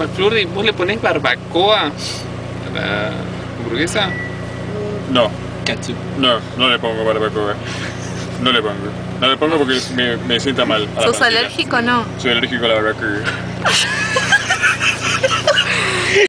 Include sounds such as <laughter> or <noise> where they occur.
McFlurry, ¿vos le pones barbacoa a la hamburguesa? No, Ketchup. no, no le pongo barbacoa. No le pongo. No le pongo porque me, me sienta mal. ¿Sos alérgico o no? Soy alérgico a la barbacoa. <laughs>